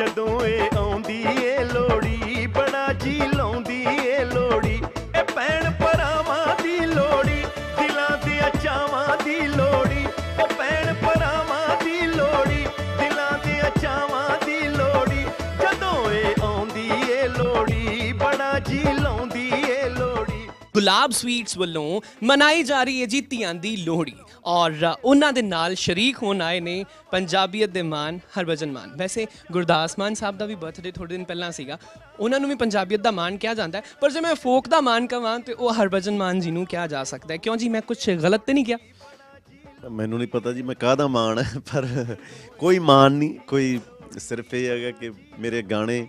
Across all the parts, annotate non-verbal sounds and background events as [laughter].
ਜਦੋਂ ਇਹ ਆਉਂਦੀ ਏ ਲੋੜੀ ਬੜਾ ਜੀ ਲਾਉਂਦੀ ਏ ਲੋੜੀ ਇਹ ਭੈਣ ਭਰਾਵਾਂ ਦੀ ਲੋੜੀ ਦਿਲਾਂ ਦੇ ਚਾਵਾਂ ਦੀ ਲੋੜੀ ਇਹ ਭੈਣ ਭਰਾਵਾਂ ਦੀ ਲੋੜੀ ਦਿਲਾਂ ਦੇ ਚਾਵਾਂ ਦੀ ਲੋੜੀ ਜਦੋਂ ਇਹ ਆਉਂਦੀ ਏ ਲੋੜੀ ਬੜਾ ਜੀ ਲਾਉਂਦੀ ਏ ਲੋੜੀ ਗੁਲਾਬ ਸਵੀਟਸ ਵੱਲੋਂ ਮਨਾਈ ਜਾ ਰਹੀ ਹੈ ਜੀ ਧੀਆਂ ਦੀ ਲੋਹੜੀ। ਔਰ ਉਹਨਾਂ ਦੇ ਨਾਲ ਸ਼ਰੀਕ ਹੋਣ ਆਏ ਨੇ ਪੰਜਾਬੀਅਤ ਦੇ ਮਾਨ, ਹਰਭਜਨ ਮਾਨ। ਵੈਸੇ ਗੁਰਦਾਸ ਮਾਨ ਸਾਹਿਬ ਦਾ ਵੀ ਬਰਥਡੇ ਥੋੜੇ ਦਿਨ ਪਹਿਲਾਂ ਸੀਗਾ। ਉਹਨਾਂ ਨੂੰ ਵੀ ਪੰਜਾਬੀਅਤ ਦਾ ਮਾਨ ਕਿਹਾ ਜਾਂਦਾ ਹੈ। ਪਰ ਜੇ ਮੈਂ ਫੋਕ ਦਾ ਮਾਨ ਕਹਾਂ ਤੇ ਉਹ ਹਰਭਜਨ ਮਾਨ ਜੀ ਨੂੰ ਕਿਹਾ ਜਾ ਸਕਦਾ ਹੈ। ਕਿਉਂ ਜੀ? ਮੈਂ ਕੁਝ ਗਲਤ ਤੇ ਨਹੀਂ ਕਿਹਾ। ਮੈਨੂੰ ਨਹੀਂ ਪਤਾ ਜੀ, ਮੈਂ ਕਾਹਦਾ ਮਾਣ ਹੈ? [laughs] ਪਰ ਕੋਈ ਮਾਣ ਨਹੀਂ। ਕੋਈ ਸਿਰਫ ਇਹ ਹੈਗਾ ਕਿ ਮੇਰੇ ਗਾਣੇ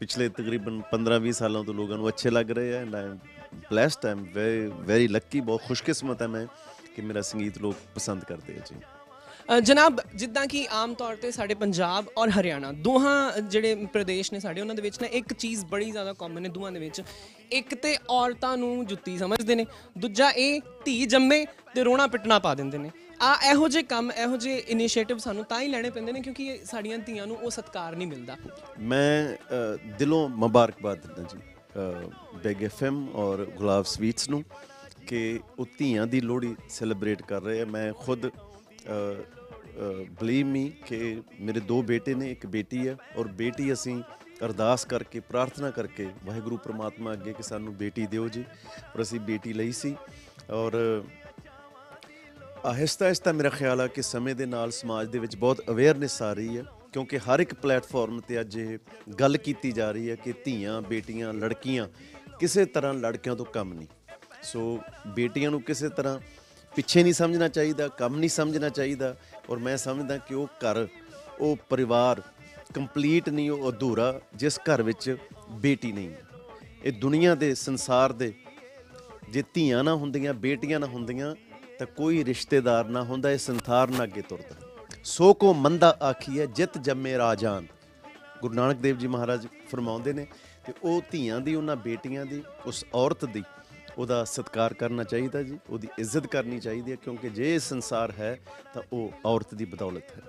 ਪਿਛਲੇ ਤਕਰੀਬਨ 15-20 ਸਾਲਾਂ ਤੋਂ ਲੋਕਾਂ ਨੂੰ ਅੱਛੇ ਲੱਗ ਰਹੇ and I am blessed I am very very lucky ਬਹੁਤ ਖੁਸ਼ਕਿਸਮਤ ਹੈ ਮੈਂ। ਕਿ ਮੇਰਾ ਸੰਗੀਤ ਲੋਕ ਪਸੰਦ ਕਰਦੇ ਆ ਜੀ। ਜਨਾਬ ਜਿੱਦਾਂ ਕਿ ਆਮ ਤੌਰ ਤੇ ਸਾਡੇ ਪੰਜਾਬ ਔਰ ਹਰਿਆਣਾ ਦੋਹਾਂ ਜਿਹੜੇ ਪ੍ਰਦੇਸ਼ ਨੇ ਸਾਡੇ ਉਹਨਾਂ ਦੇ ਵਿੱਚ ਨਾ ਇੱਕ ਚੀਜ਼ ਬੜੀ ਜ਼ਿਆਦਾ ਕਾਮਨ ਹੈ ਦੋਹਾਂ ਦੇ ਵਿੱਚ। ਇੱਕ ਤੇ ਔਰਤਾਂ ਨੂੰ ਜੁੱਤੀ ਸਮਝਦੇ ਨੇ ਦੂਜਾ ਇਹ ਧੀ ਜੰਮੇ ਤੇ ਰੋਣਾ ਪਿੱਟਣਾ ਪਾ ਦਿੰਦੇ ਨੇ। ਆ ਇਹੋ ਜਿਹੇ ਕੰਮ ਇਹੋ ਜਿਹੇ ਇਨੀਸ਼ੀਏਟਿਵ ਸਾਨੂੰ ਤਾਂ ਹੀ ਲੈਣੇ ਪੈਂਦੇ ਨੇ ਕਿਉਂਕਿ ਸਾਡੀਆਂ ਧੀਆਂ ਨੂੰ ਉਹ ਸਤਿਕਾਰ ਨਹੀਂ ਮਿਲਦਾ। ਮੈਂ ਦਿਲੋਂ ਮੁਬਾਰਕਬਾਦ ਦਿੰਦਾ ਜੀ। ਬਿਗ ਐਫਐਮ ਔਰ ਗੁਲਾਬ ਸਵੀਟਸ ਨੂੰ। ਕਿ ਉਹ ਧੀਆਂ ਦੀ ਲੋਹੜੀ ਸੈਲੀਬ੍ਰੇਟ ਕਰ ਰਹੇ ਆ। ਮੈਂ ਖੁਦ ਬਲੀਵ ਮੀ ਕਿ ਮੇਰੇ ਦੋ ਬੇਟੇ ਨੇ, ਇੱਕ ਬੇਟੀ ਹੈ ਔਰ ਬੇਟੀ ਅਸੀਂ ਅਰਦਾਸ ਕਰਕੇ, ਪ੍ਰਾਰਥਨਾ ਕਰਕੇ ਵਾਹਿਗੁਰੂ ਪ੍ਰਮਾਤਮਾ ਅੱਗੇ ਕਿ ਸਾਨੂੰ ਬੇਟੀ ਦਿਓ ਜੀ ਔਰ ਅਸੀਂ ਬੇਟੀ ਲਈ ਸੀ ਔਰ ਆਹਿਸਤਾ ਆਹਿਸਤਾ ਮੇਰਾ ਖਿਆਲ ਆ ਕਿ ਸਮੇਂ ਦੇ ਨਾਲ ਸਮਾਜ ਦੇ ਵਿੱਚ ਬਹੁਤ ਅਵੇਅਰਨੈਸ ਆ ਰਹੀ ਹੈ ਕਿਉਂਕਿ ਹਰ ਇੱਕ ਪਲੇਟਫਾਰਮ ਤੇ ਅੱਜ ਇਹ ਗੱਲ ਕੀਤੀ ਜਾ ਰਹੀ ਹੈ ਕਿ ਧੀਆਂ, ਬੇਟੀਆਂ, ਲੜਕੀਆਂ ਕਿਸੇ ਤਰ੍ਹਾਂ ਲੜਕਿਆਂ ਤੋਂ ਕੰਮ ਨਹੀਂ। ਸੋ ਬੇਟੀਆਂ ਨੂੰ ਕਿਸੇ ਤਰ੍ਹਾਂ ਪਿੱਛੇ ਨਹੀਂ ਸਮਝਣਾ ਚਾਹੀਦਾ, ਕੰਮ ਨਹੀਂ ਸਮਝਣਾ ਚਾਹੀਦਾ ਔਰ ਮੈਂ ਸਮਝਦਾ ਕਿ ਉਹ ਘਰ, ਉਹ ਪਰਿਵਾਰ ਕੰਪਲੀਟ ਨਹੀਂ, ਉਹ ਅਧੂਰਾ ਜਿਸ ਘਰ ਵਿੱਚ ਬੇਟੀ ਨਹੀਂ ਇਹ ਦੁਨੀਆ ਦੇ, ਸੰਸਾਰ ਦੇ ਜੇ ਧੀਆਂ ਨਾ ਹੁੰਦੀਆਂ, ਬੇਟੀਆਂ ਨਾ ਹੁੰਦੀਆਂ, ਤਾਂ ਕੋਈ ਰਿਸ਼ਤੇਦਾਰ ਨਾ ਹੁੰਦਾ, ਇਹ ਸੰਸਾਰ ਨਾ ਅੱਗੇ ਤੁਰਦਾ ਸੋ ਕੋ ਮੰਦਾ ਆਖੀਐ, ਜਿਤ ਜੰਮੇ ਰਾਜਾਨ। ਗੁਰੂ ਨਾਨਕ ਦੇਵ ਜੀ ਮਹਾਰਾਜ ਫਰਮਾਉਂਦੇ ਨੇ ਤੇ ਉਹ ਧੀਆਂ ਦੀ, ਉਹਨਾਂ ਬੇਟੀਆਂ ਦੀ, ਉਸ ਔਰਤ ਦੀ ਉਹਦਾ ਸਤਿਕਾਰ ਕਰਨਾ ਚਾਹੀਦਾ ਜੀ, ਉਹਦੀ ਇੱਜ਼ਤ ਕਰਨੀ ਚਾਹੀਦੀ ਹੈ, ਕਿਉਂਕਿ ਜੇ ਸੰਸਾਰ ਹੈ ਤਾਂ ਉਹ ਔਰਤ ਦੀ ਬਦੌਲਤ ਹੈ।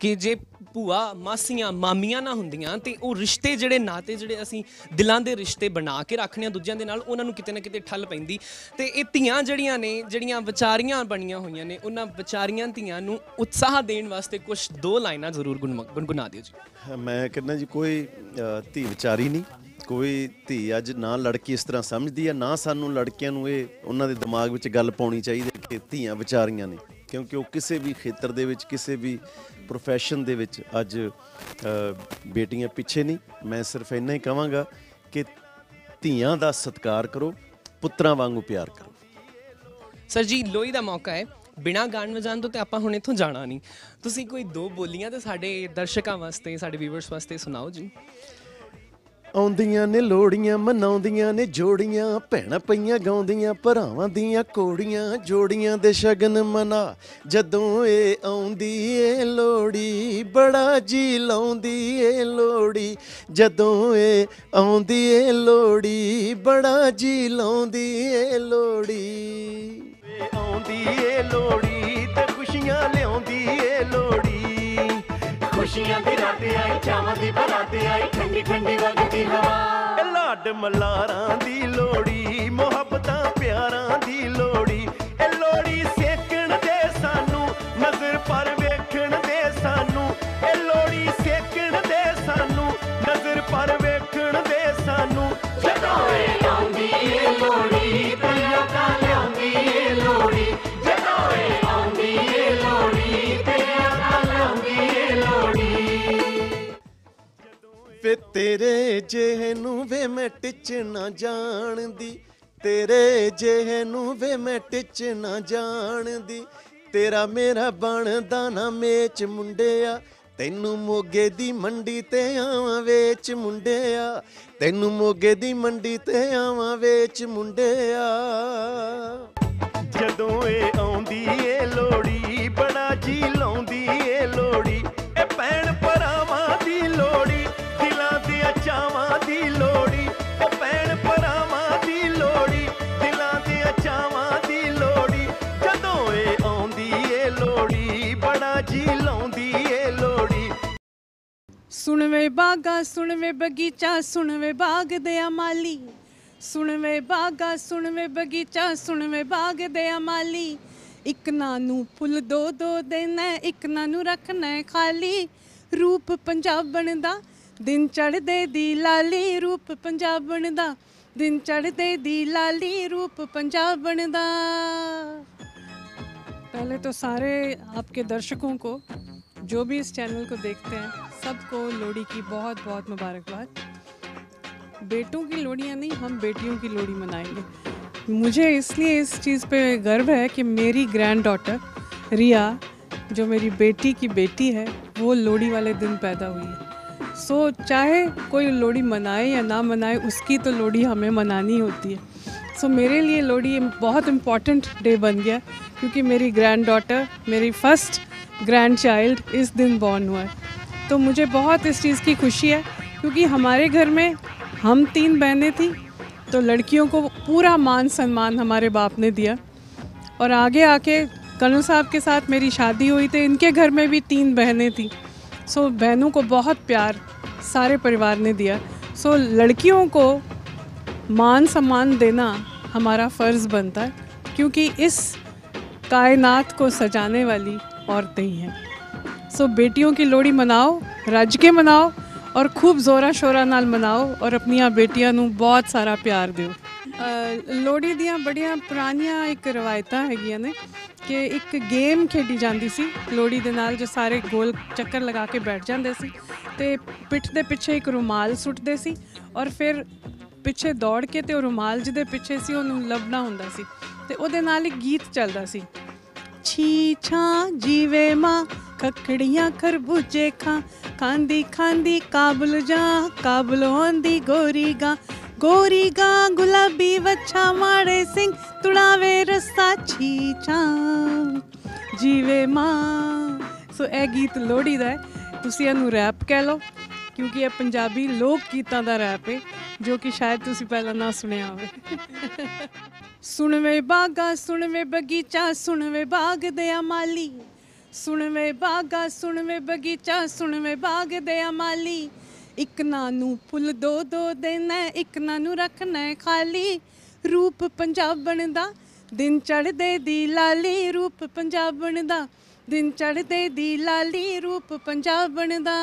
ਕਿ ਜੇ ਭੂਆ, ਮਾਸੀਆਂ, ਮਾਮੀਆਂ ਨਾ ਹੁੰਦੀਆਂ ਤੇ ਉਹ ਰਿਸ਼ਤੇ ਜਿਹੜੇ ਨਾਤੇ ਜਿਹੜੇ ਅਸੀਂ ਦਿਲਾਂ ਦੇ ਰਿਸ਼ਤੇ ਬਣਾ ਕੇ ਰੱਖਣੇ ਆ ਦੂਜਿਆਂ ਦੇ ਨਾਲ, ਉਹਨਾਂ ਨੂੰ ਕਿਤੇ ਨਾ ਕਿਤੇ ਠੱਲ ਪੈਂਦੀ। ਤੇ ਇਹ ਧੀਆਂ ਜਿਹੜੀਆਂ ਨੇ, ਜਿਹੜੀਆਂ ਵਿਚਾਰੀਆਂ ਬਣੀਆਂ ਹੋਈਆਂ ਨੇ, ਉਹਨਾਂ ਵਿਚਾਰੀਆਂ ਧੀਆਂ ਨੂੰ ਉਤਸ਼ਾਹ ਦੇਣ ਵਾਸਤੇ ਕੁਝ ਦੋ ਲਾਈਨਾਂ ਜ਼ਰੂਰ ਗੁਣਮ- ਗੁਣਗੁਣਾ ਦਿਓ ਜੀ। ਮੈਂ ਕਹਿੰਦਾ ਜੀ, ਕੋਈ ਧੀ ਵਿਚਾਰੀ ਨਹੀਂ, ਕੋਈ ਧੀ ਅੱਜ ਨਾ ਲੜਕੀ ਇਸ ਤਰ੍ਹਾਂ ਸਮਝਦੀ ਹੈ, ਨਾ ਸਾਨੂੰ ਲੜਕੀਆਂ ਨੂੰ ਇਹ ਉਹਨਾਂ ਦੇ ਦਿਮਾਗ ਵਿੱਚ ਗੱਲ ਪਾਉਣੀ ਚਾਹੀਦੀ ਹੈ ਕਿ ਧੀਆਂ ਵਿਚਾਰੀਆਂ ਨੇ। ਕਿਉਂਕਿ ਉਹ ਕਿਸੇ ਵੀ ਖੇਤਰ ਦੇ ਵਿੱਚ, ਕਿਸੇ ਵੀ ਪ੍ਰੋਫੈਸ਼ਨ ਦੇ ਵਿੱਚ ਅੱਜ ਬੇਟੀਆਂ ਪਿੱਛੇ ਨਹੀਂ। ਮੈਂ ਸਿਰਫ ਇੰਨਾ ਹੀ ਕਹਾਂਗਾ ਕਿ ਧੀਆਂ ਦਾ ਸਤਿਕਾਰ ਕਰੋ, ਪੁੱਤਰਾਂ ਵਾਂਗੂ ਪਿਆਰ ਕਰੋ। ਸਰ ਜੀ ਲੋਈ ਦਾ ਮੌਕਾ ਹੈ। ਬਿਨਾ ਗਾਣ ਵਜਾਉਣ ਤੋਂ ਤੇ ਆਪਾਂ ਹੁਣ ਇੱਥੋਂ ਜਾਣਾ ਨਹੀਂ। ਤੁਸੀਂ ਕੋਈ ਦੋ ਬੋਲੀਆਂ ਤੇ ਸਾਡੇ ਦਰਸ਼ਕਾਂ ਵਾਸਤੇ, ਸਾਡੇ ਵੀਵਰਸ ਵਾਸਤੇ ਸੁਣਾਓ ਜੀ। ਆਉਂਦੀਆਂ ਨੇ ਲੋੜੀਆਂ ਮਨਾਉਂਦੀਆਂ ਨੇ ਜੋੜੀਆਂ, ਭੈਣਾਂ ਪਈਆਂ ਗਾਉਂਦੀਆਂ, ਭਰਾਵਾਂ ਦੀਆਂ ਕੋੜੀਆਂ ਜੋੜੀਆਂ ਦੇ ਸ਼ਗਨ ਮਨਾ। ਜਦੋਂ ਇਹ ਆਉਂਦੀ ਏ ਲੋੜੀ ਬੜਾ ਜੀ ਲਾਉਂਦੀ ਏ ਲੋੜੀ ਜਦੋਂ ਇਹ ਆਉਂਦੀ ਏ ਲੋੜੀ ਬੜਾ ਜੀ ਲਾਉਂਦੀ ਏ ਲੋੜੀ ਆਉਂਦੀ ਏ ਆਈ ਚਾਵਾਂ ਦੀ ਬਰਾਤ ਆਈ, ਠੰਡੀ ਠੰਡੀ ਵਗਦੀ ਹਵਾ। ਲਾਡ ਮਲਾਰਾਂ ਦੀ ਲੋੜੀ, ਮੁਹੱਬਤਾਂ ਪਿਆਰਾਂ ਦੀ ਲੋੜੀ। ਜਿਹੇ ਨੂੰ ਵੇ ਮੈਂ ਟਿਚ ਨਾ ਜਾਣਦੀ, ਤੇਰੇ ਜਿਹੇ ਨੂੰ ਵੇ ਮੈਂ ਟਿਚ ਨਾ ਜਾਣਦੀ, ਤੇਰਾ ਮੇਰਾ ਬਣਦਾ ਨਾ ਮੇਚ ਮੁੰਡਿਆ, ਤੈਨੂੰ ਮੋਗੇ ਦੀ ਮੰਡੀ ਤੇ ਆਵਾਂ ਵੇਚ ਮੁੰਡਿਆ, ਤੈਨੂੰ ਮੋਗੇ ਦੀ ਮੰਡੀ ਤੇ ਆਵਾਂ ਵੇਚ ਮੁੰਡਿਆ। ਜਦੋਂ ਇਹ ਵੇ ਬਾਗਾ ਸੁਣ ਵੇ ਬਗੀਚਾ ਸੁਣ ਵੇ ਬਾਗ ਦੇ ਮਾਲੀ ਸੁਣ ਵੇ ਬਾਗਾ ਸੁਣ ਵੇ ਬਗੀਚਾ ਸੁਣ ਵੇ ਬਾਗ ਦੇ ਮਾਲੀ ਇੱਕ ਨਾ ਨੂੰ ਫੁੱਲ ਦੋ ਦੋ ਦੇਣਾ ਹੈ, ਇੱਕ ਨਾ ਨੂੰ ਰੱਖਣਾ ਹੈ ਖਾਲੀ ਰੂਪ ਪੰਜਾਬਣ ਦਾ ਦਿਨ ਚੜ੍ਹਦੇ ਦੀ ਲਾਲੀ ਰੂਪ ਪੰਜਾਬਣ ਦਾ ਦਿਨ ਚੜ੍ਹਦੇ ਦੀ ਲਾਲੀ ਰੂਪ ਪੰਜਾਬਣ ਦਾ पहले तो सारे आपके दर्शकों को जो भी इस चैनल को देखते हैं सबको लोहड़ी की बहुत बहुत मुबारकबाद। बेटों की लोहड़ियाँ नहीं, हम बेटियों की लोहड़ी मनाएँगे। मुझे इसलिए इस चीज़ पे गर्व है कि मेरी ग्रैंड डॉटर रिया, जो मेरी बेटी की बेटी है, वो लोहड़ी वाले दिन पैदा हुई है। सो चाहे कोई लोहड़ी मनाए या ना मनाए, उसकी तो लोहड़ी हमें मनानी होती है। सो मेरे लिए लोहड़ी बहुत इंपॉर्टेंट डे बन गया, क्योंकि मेरी ग्रैंड डॉटर मेरी फ़र्स्ट ग्रैंड चाइल्ड इस दिन बॉर्न हुआ है। तो मुझे बहुत इस चीज़ की खुशी है, क्योंकि हमारे घर में हम तीन बहनें थी तो लड़कियों को पूरा मान सम्मान हमारे बाप ने दिया। और आगे आके कर्नल साहब के साथ मेरी शादी हुई थी इनके घर में भी तीन बहनें थी। सो बहनों को बहुत प्यार सारे परिवार ने दिया। सो लड़कियों को मान सम्मान देना हमारा फ़र्ज़ बनता है, क्योंकि इस कायनात को सजाने वाली औरतें ही हैं। ਸੋ ਬੇਟੀਆਂ ਕੀ ਲੋਹੜੀ ਮਨਾਓ ਰੱਜ ਕੇ ਮਨਾਓ ਔਰ ਖੂਬ ਜ਼ੋਰਾਂ ਸ਼ੋਰਾਂ ਨਾਲ ਮਨਾਓ ਔਰ ਆਪਣੀਆਂ ਬੇਟੀਆਂ ਨੂੰ ਬਹੁਤ ਸਾਰਾ ਪਿਆਰ ਦਿਓ ਲੋਹੜੀ ਦੀਆਂ ਬੜੀਆਂ ਪੁਰਾਣੀਆਂ ਇੱਕ ਰਵਾਇਤਾਂ ਹੈਗੀਆਂ ਨੇ ਕਿ ਇੱਕ ਗੇਮ ਖੇਡੀ ਜਾਂਦੀ ਸੀ ਲੋਹੜੀ ਦੇ ਨਾਲ ਜੋ ਸਾਰੇ ਗੋਲ ਚੱਕਰ ਲਗਾ ਕੇ ਬੈਠ ਜਾਂਦੇ ਸੀ ਤੇ ਪਿੱਠ ਦੇ ਪਿੱਛੇ ਇੱਕ ਰੁਮਾਲ ਸੁੱਟਦੇ ਸੀ ਔਰ ਫਿਰ ਪਿੱਛੇ ਦੌੜ ਕੇ ਤੇ ਉਹ ਰੁਮਾਲ ਜਿਹਦੇ ਪਿੱਛੇ ਸੀ ਉਹਨੂੰ ਲੱਭਣਾ ਹੁੰਦਾ ਸੀ ਤੇ ਉਹਦੇ ਨਾਲ ਇੱਕ ਗੀਤ ਚੱਲਦਾ ਸੀ ਛੀ ਛਾ ਜੀਵੇ ਮਾਂ ਕਕੜੀਆਂ ਖਰਬੂਜੇ ਖਾਂ। ਖਾਂਦੀ ਖਾਂਦੀ ਕਾਬਲ ਜਾ, ਕਾਬਲ ਹੋਂਦੀ ਗੋਰੀ ਗਾ। ਗੋਰੀ ਗਾ, ਗੁਲਾਬੀ ਵੱਛਾ ਮਾੜੇ ਸਿੰਘ, ਤੁੜਾਵੇ ਰਸਤਾ ਛੀ ਜੀਵੇ ਮਾਂ। ਸੋ ਇਹ ਗੀਤ ਲੋਹੜੀ ਦਾ ਤੁਸੀਂ ਇਹਨੂੰ ਰੈਪ ਕਹਿ ਲਓ, ਕਿਉਂਕਿ ਇਹ ਪੰਜਾਬੀ ਲੋਕ ਗੀਤਾਂ ਦਾ ਰੈਪ ਹੈ ਜੋ ਕਿ ਸ਼ਾਇਦ ਤੁਸੀਂ ਪਹਿਲਾਂ ਨਾ ਸੁਣਿਆ ਹੋਵੇ। ਸੁਣ ਵੇ ਬਾਗਾ ਸੁਣ ਬਗੀਚਾ, ਸੁਣਵੇ ਬਾਗ ਦੇ ਮਾਲੀ ਸੁਣਵੇ ਬਾਗਾ ਸੁਣਵੇ ਬਗੀਚਾ ਸੁਣਵੇਂ ਬਾਗ ਦੇ ਮਾਲੀ ਇੱਕ ਨਾ ਨੂੰ ਫੁੱਲ ਦੋ ਦੋ ਦੇਣਾ ਹੈ, ਇੱਕ ਨਾਂ ਨੂੰ ਰੱਖਣਾ ਖਾਲੀ। ਰੂਪ ਪੰਜਾਬਣ ਦਾ ਦਿਨ ਚੜ੍ਹਦੇ ਦੀ ਲਾਲੀ। ਰੂਪ ਪੰਜਾਬਣ ਦਾ ਦਿਨ ਚੜ੍ਹਦੇ ਦੀ ਲਾਲੀ। ਰੂਪ ਪੰਜਾਬਣ ਦਾ